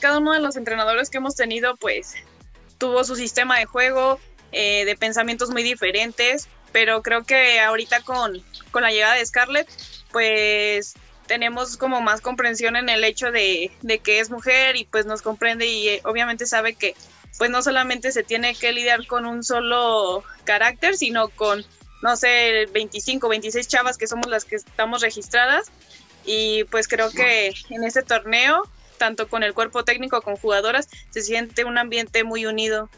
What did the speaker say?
cada uno de los entrenadores que hemos tenido, pues, tuvo su sistema de juego, eh, de pensamientos muy diferentes, pero creo que ahorita con, con la llegada de Scarlett, pues tenemos como más comprensión en el hecho de, de, que es mujer y pues nos comprende y eh, obviamente sabe que pues no solamente se tiene que lidiar con un solo carácter, sino con, no sé, 25, 26 chavas que somos las que estamos registradas. Y pues creo que en este torneo, tanto con el cuerpo técnico como jugadoras, se siente un ambiente muy unido.